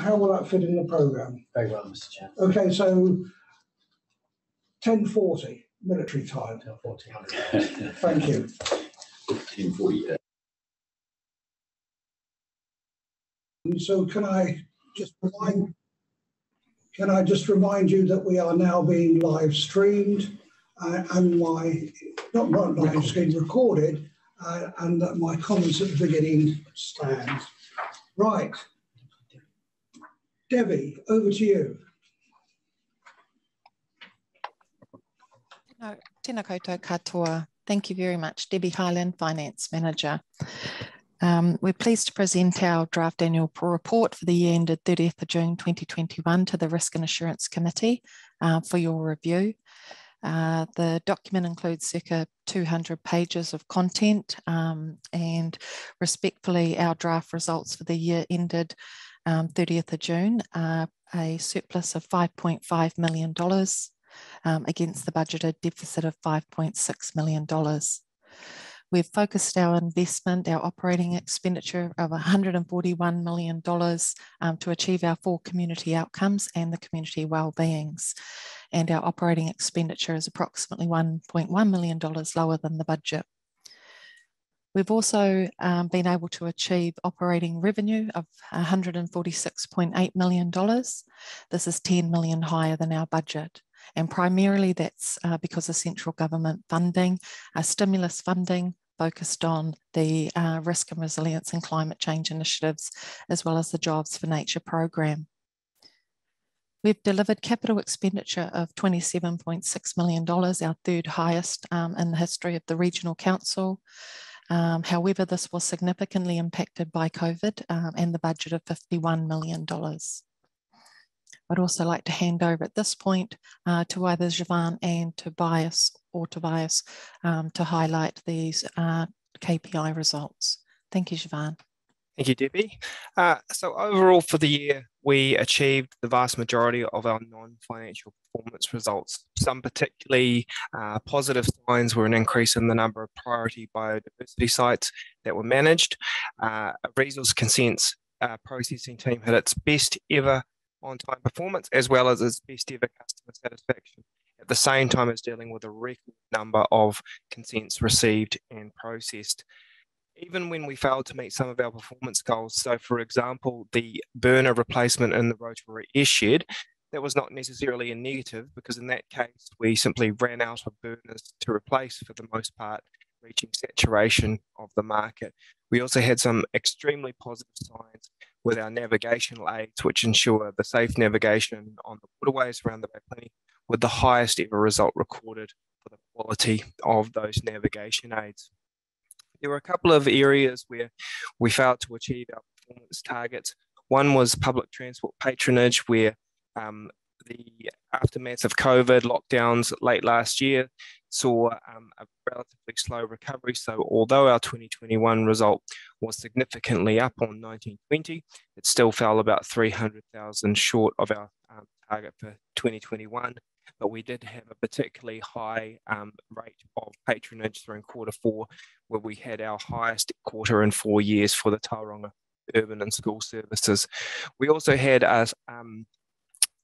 How will that fit in the programme? Very well, Mr Chair. Okay, so ten forty, military time. Till 14. Thank you. Fifteen forty-eight. And so can I just remind, can I just remind you that we are now being live streamed uh, and my, not not live streamed, recorded, uh, and that my comments at the beginning stand. Right. Debbie, over to you. Tēnā koutou katoa. Thank you very much, Debbie Highland, Finance Manager. Um, we're pleased to present our draft annual report for the year ended 30th of June 2021 to the Risk and Assurance Committee uh, for your review. Uh, the document includes circa 200 pages of content um, and respectfully our draft results for the year ended um, 30th of June are a surplus of $5.5 million um, against the budgeted deficit of $5.6 million. We've focused our investment, our operating expenditure of $141 million um, to achieve our four community outcomes and the community well-beings. And our operating expenditure is approximately $1.1 million lower than the budget. We've also um, been able to achieve operating revenue of $146.8 million. This is 10 million higher than our budget. And primarily that's uh, because of central government funding, uh, stimulus funding focused on the uh, risk and resilience and climate change initiatives, as well as the Jobs for Nature program. We've delivered capital expenditure of $27.6 million, our third highest um, in the history of the Regional Council. Um, however, this was significantly impacted by COVID um, and the budget of $51 million. I'd also like to hand over at this point uh, to either Javan and Tobias or Tobias um, to highlight these uh, KPI results. Thank you, Javan. Thank you, Debbie. Uh, so overall for the year, we achieved the vast majority of our non-financial performance results. Some particularly uh, positive signs were an increase in the number of priority biodiversity sites that were managed. Uh, resource consents uh, processing team had its best ever on-time performance as well as its best ever customer satisfaction at the same time as dealing with a record number of consents received and processed. Even when we failed to meet some of our performance goals, so for example, the burner replacement in the Rotorua air that was not necessarily a negative because in that case we simply ran out of burners to replace for the most part, reaching saturation of the market. We also had some extremely positive signs with our navigational aids, which ensure the safe navigation on the waterways around the Bay Plenty, with the highest ever result recorded for the quality of those navigation aids. There were a couple of areas where we failed to achieve our performance targets. One was public transport patronage, where um, the aftermath of COVID lockdowns late last year saw um, a relatively slow recovery. So, although our 2021 result was significantly up on 1920, it still fell about 300,000 short of our um, target for 2021. But we did have a particularly high um, rate of patronage during quarter four, where we had our highest quarter in four years for the Tauranga urban and school services. We also had a um,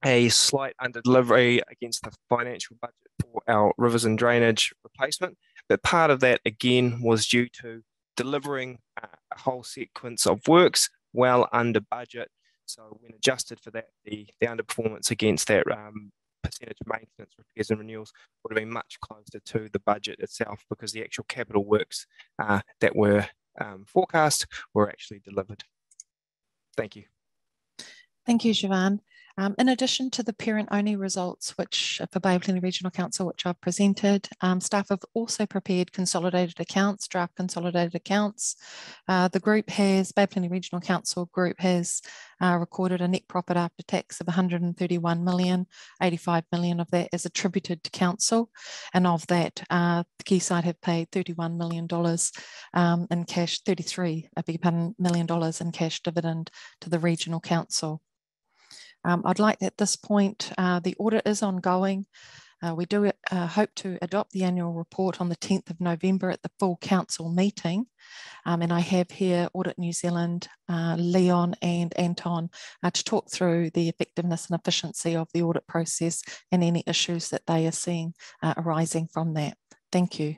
a slight under delivery against the financial budget for our rivers and drainage replacement. But part of that, again, was due to delivering a whole sequence of works well under budget. So, when adjusted for that, the, the underperformance against that um, percentage of maintenance, repairs, and renewals would have been much closer to the budget itself because the actual capital works uh, that were um, forecast were actually delivered. Thank you. Thank you, Javan. Um, in addition to the parent-only results, which for Bay Plenty Regional Council, which I've presented, um, staff have also prepared consolidated accounts, draft consolidated accounts. Uh, the group has, Bay Plenty Regional Council group has uh, recorded a net profit after tax of 131 million, 85 million of that is attributed to council. And of that, uh, the have paid $31 million um, in cash, 33, I beg your pardon, million dollars in cash dividend to the regional council. Um, I'd like at this point, uh, the audit is ongoing. Uh, we do uh, hope to adopt the annual report on the 10th of November at the full council meeting. Um, and I have here Audit New Zealand, uh, Leon and Anton uh, to talk through the effectiveness and efficiency of the audit process and any issues that they are seeing uh, arising from that. Thank you.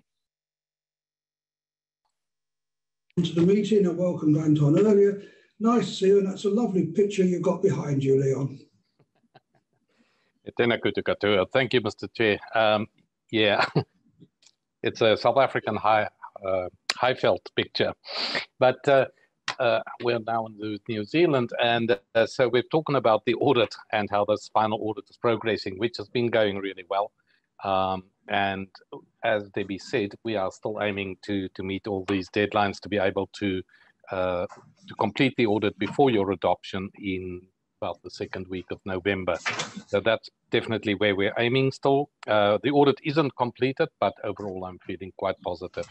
To the meeting, I welcomed Anton earlier. Nice you, and that's a lovely picture you've got behind you, Leon. Thank you, Mr. Chair. Um, yeah, it's a South African high, uh, Highveld picture. But uh, uh, we're now in New Zealand, and uh, so we're talking about the audit and how this final audit is progressing, which has been going really well. Um, and as Debbie said, we are still aiming to to meet all these deadlines to be able to uh, to complete the audit before your adoption in about the second week of November. So that's definitely where we're aiming still. Uh, the audit isn't completed, but overall I'm feeling quite positive.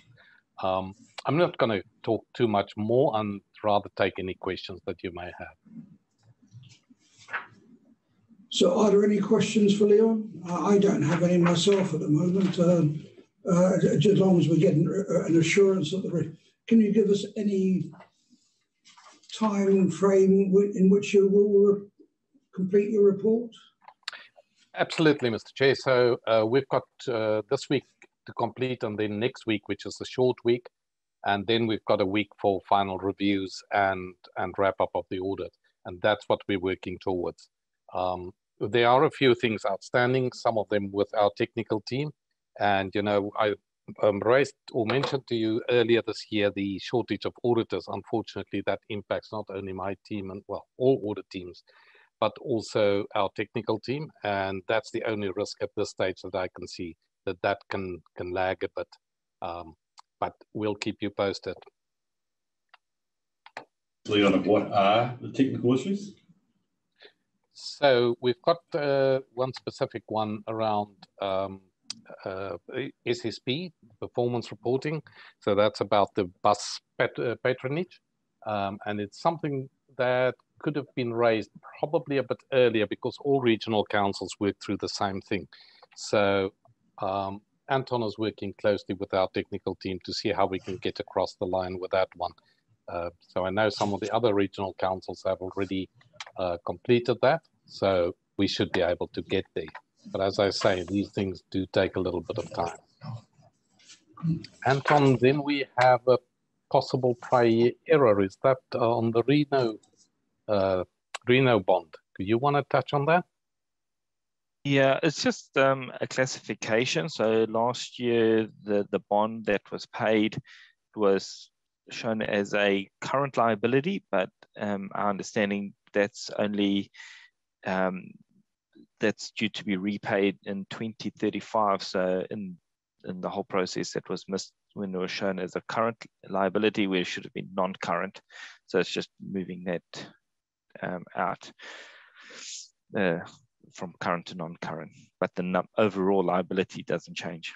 Um, I'm not going to talk too much more and rather take any questions that you may have. So are there any questions for Leon? I don't have any myself at the moment. Um, uh, as long as we're getting an assurance that the can you give us any time frame in which you will complete your report? Absolutely, Mr. Chair. So uh, we've got uh, this week to complete and then next week, which is a short week. And then we've got a week for final reviews and, and wrap up of the audit. And that's what we're working towards. Um, there are a few things outstanding, some of them with our technical team. And, you know, I um, raised or mentioned to you earlier this year the shortage of auditors. Unfortunately, that impacts not only my team and, well, all audit teams, but also our technical team. And that's the only risk at this stage that I can see that that can, can lag a bit. Um, but we'll keep you posted. Leon, what are the technical issues? So we've got uh, one specific one around um, uh, SSP, performance reporting. So that's about the bus pat uh, patronage. Um, and it's something that could have been raised probably a bit earlier because all regional councils work through the same thing. So um, Anton is working closely with our technical team to see how we can get across the line with that one. Uh, so I know some of the other regional councils have already uh, completed that. So we should be able to get there. But as I say, these things do take a little bit of time. Anton, then we have a possible prior error. Is that on the Reno, uh, Reno bond? Do you want to touch on that? Yeah, it's just um, a classification. So last year, the, the bond that was paid was shown as a current liability, but um, our understanding that's only um, that's due to be repaid in 2035. So in in the whole process, that was missed when it was shown as a current liability, where it should have been non-current. So it's just moving that um, out uh, from current to non-current, but the overall liability doesn't change.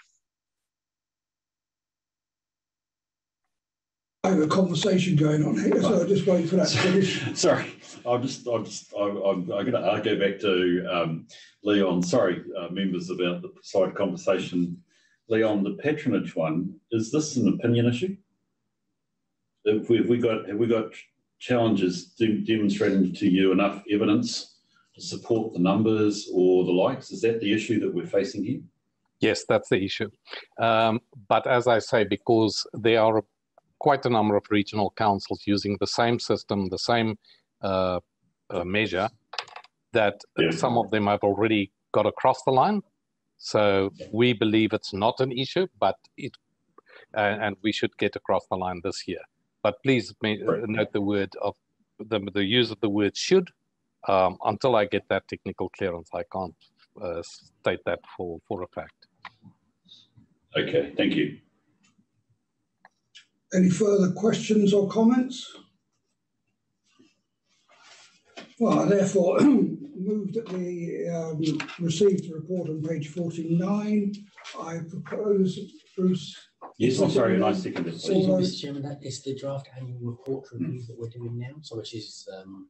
I have a conversation going on here, so I'll just wait for that to finish. Sorry, I'm just, I'm just, I'm, I'm, I'm going to go back to um, Leon. Sorry, uh, members, about the side conversation. Leon, the patronage one, is this an opinion issue? Have we, have we got, have we got challenges de demonstrating to you enough evidence to support the numbers or the likes? Is that the issue that we're facing here? Yes, that's the issue. Um, but as I say, because there are quite a number of regional councils using the same system, the same uh, uh, measure, that yeah. some of them have already got across the line. So we believe it's not an issue, but it, uh, and we should get across the line this year. But please right. note the word of the, the use of the word should. Um, until I get that technical clearance, I can't uh, state that for, for a fact. Okay, thank you. Any further questions or comments? Well, I therefore move that we um, receive the report on page 49. I propose, Bruce. Yes, I'm sorry, and I second it. Mr. Chairman, that is the draft annual report review that we're doing now, so which is. Um,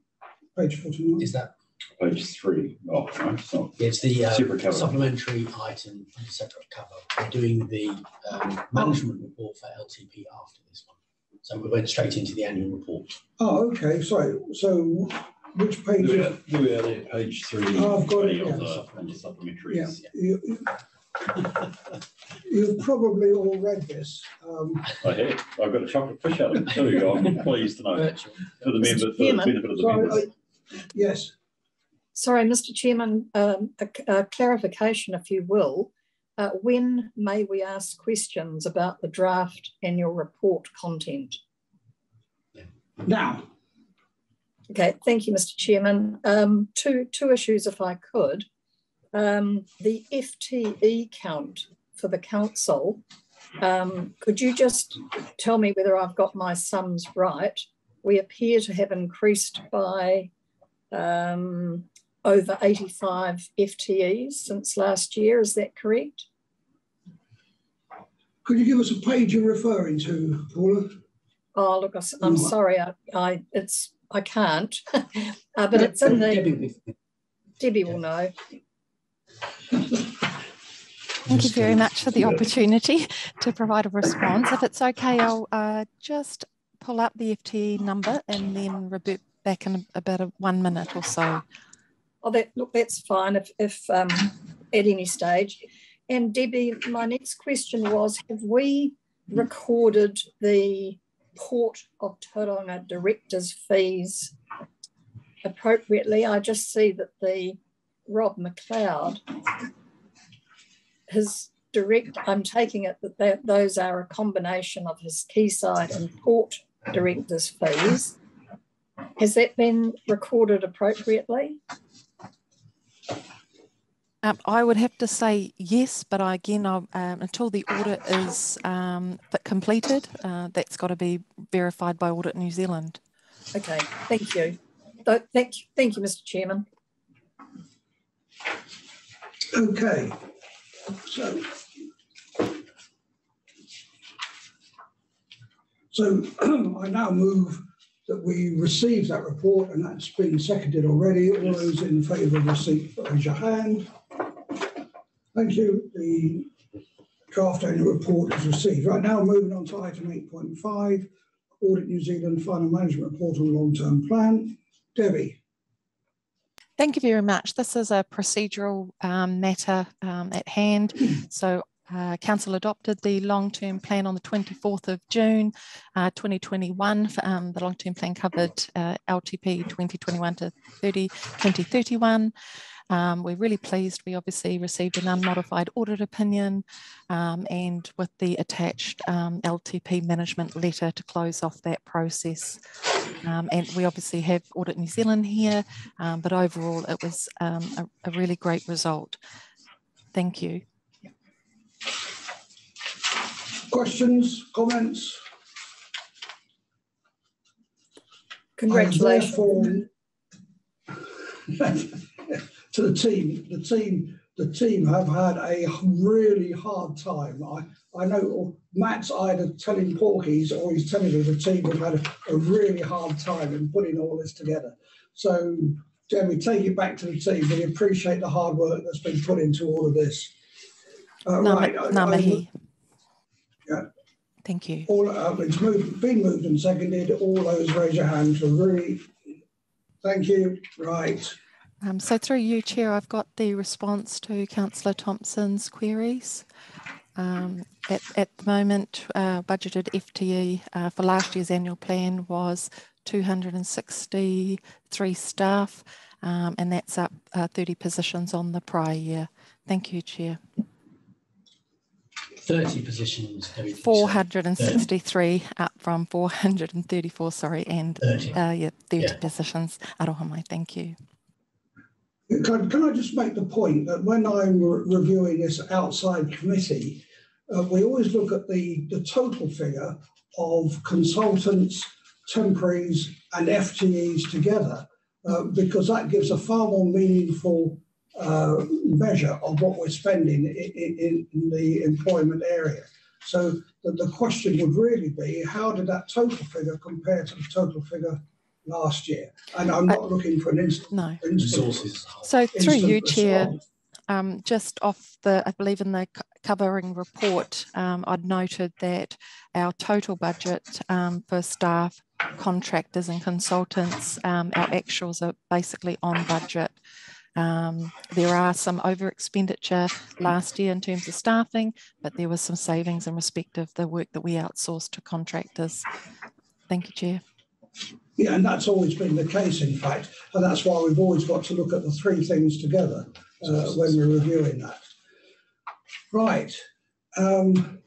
page 49. Is that Page three. Oh, no, it's not. It's the uh, Separate cover. supplementary item and separate cover. We're doing the um, management report for LTP after this one. So we went straight into the annual report. Oh, okay, sorry. So which page You is are, you are there, page three. Oh, I've got it, On yeah. the, on the supplementaries. Yeah, you, you've probably all read this. Um, I have. I've got a chocolate fish out of it too. I'm pleased to know. Virtual. For the member, for the benefit of the sorry, members. I- yes, Sorry, Mr Chairman, um, a, a clarification, if you will. Uh, when may we ask questions about the draft annual report content? now, Okay, thank you, Mr Chairman. Um, two, two issues, if I could. Um, the FTE count for the council, um, could you just tell me whether I've got my sums right? We appear to have increased by um, over 85 FTEs since last year. Is that correct? could you give us a page you're referring to, Paula? Oh, look, I s- I'm Mm. sorry. I, I, it's, I can't, uh, but it's in the, Debbie, Debbie will know. Thank you very much for the opportunity to provide a response. If it's okay, I'll uh, just pull up the FTE number and then revert back in about a one minute or so. Oh, that look, that's fine if, if um, at any stage. And Debbie, my next question was: Have we recorded the Port of Tauranga directors' fees appropriately? I just see that the Rob McLeod, his direct, I'm taking it that that those are a combination of his quayside and port directors' fees. Has that been recorded appropriately? Um, I would have to say yes, but I, again, I, um, until the audit is um, f- completed, uh, that's got to be verified by Audit New Zealand. Okay, thank you. Thank you, thank you, Mr Chairman. Okay, so. So I now move that we receive that report and that's been seconded already. All those in favour of receipt, raise your hand. Thank you. The draft annual report is received. Right now, moving on to item eight point five, Audit New Zealand Final Management Report on Long-Term Plan. Debbie, Thank you very much. This is a procedural um, matter um, at hand. So uh, Council adopted the long-term plan on the 24th of June, uh, 2021. Um, the long-term plan covered uh, LTP 2021 to 30, 2031. Um, we're really pleased. We obviously received an unmodified audit opinion um, and with the attached um, LTP management letter to close off that process. Um, and we obviously have Audit New Zealand here, um, but overall it was um, a, a really great result. Thank you. questions, comments? Congratulations. To the team, the team, the team have had a really hard time. I, I know Matt's either telling Porkies or he's telling me the team have had a, a really hard time in putting all this together. So, Debbie, take it back to the team. We appreciate the hard work that's been put into all of this. Uh, right, I- I- Namahi. Yeah. Thank you. all, uh, it's moved, been moved and seconded. All those raise your hands. to really, thank you. Right. Um, so through you, Chair, I've got the response to Councillor Thompson's queries. Um, at, at the moment, uh, budgeted FTE uh, for last year's annual plan was 263 staff, um, and that's up uh, 30 positions on the prior year. Thank you, Chair. 30 positions. Debbie, did 463 up from 434, sorry, and 30. uh, yeah, 30 Yeah. positions. Aroha thank you. Can, can I just make the point that when I'm re- reviewing this outside committee, uh, we always look at the, the total figure of consultants, temporaries, and FTEs together, uh, because that gives a far more meaningful uh, measure of what we're spending in, in, the employment area. So the, the question would really be how did that total figure compare to the total figure last year. And I'm not looking for an instant. No. Resources. So through you, Chair, um, just off the, I believe in the covering report, um, I'd noted that our total budget um, for staff, contractors and consultants, um, our actuals are basically on budget. Um, there are some over expenditure last year in terms of staffing, but there was some savings in respect of the work that we outsourced to contractors. Thank you, Chair. Yeah, and that's always been the case, in fact, and that's why we've always got to look at the three things together uh, when we're reviewing that. Right. Um,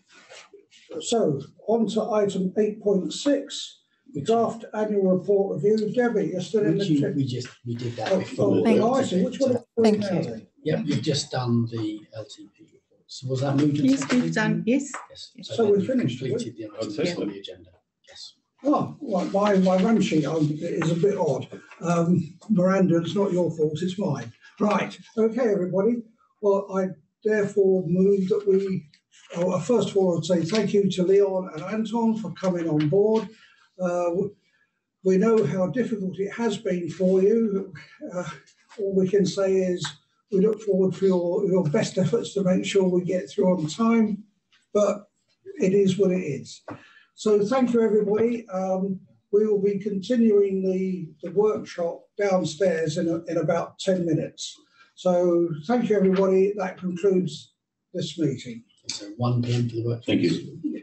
so on to item eight point six, the draft annual report review. Debbie, you're still in Which the. you, we just, we did that Oh, before. oh, Thank oh, I. Which one? are Thank you. Yep, you've just done the LTP report. So was that moved? Yes, we've done, yes. Yes. So then we've finished, have we? Completed the items Fantastic. on the agenda. Yes. Oh, well, my, my run sheet is a bit odd. Um, Miranda, it's not your fault, it's mine. Right, okay, everybody. Well, I therefore move that we, oh, first of all, I'd say thank you to Leon and Anton for coming on board. Uh, we know how difficult it has been for you. Uh, all we can say is we look forward for your, your best efforts to make sure we get through on time, but it is what it is. So thank you, everybody. Um, we will be continuing the, the workshop downstairs in, a, in about 10 minutes. So thank you, everybody. That concludes this meeting. So one PM for the workshop. Thank you.